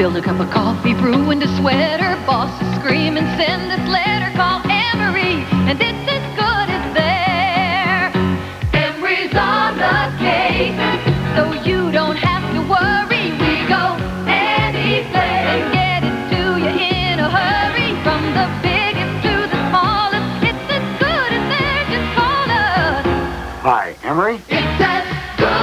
Build a cup of coffee, brew into sweater. Boss is screaming, send this letter. Call Emery, and it's as good as there. Emery's on the case, so you don't have to worry. We go any place, get it to you in a hurry. From the biggest to the smallest, it's as good as there. Just call us. Hi, Emery? It's as good.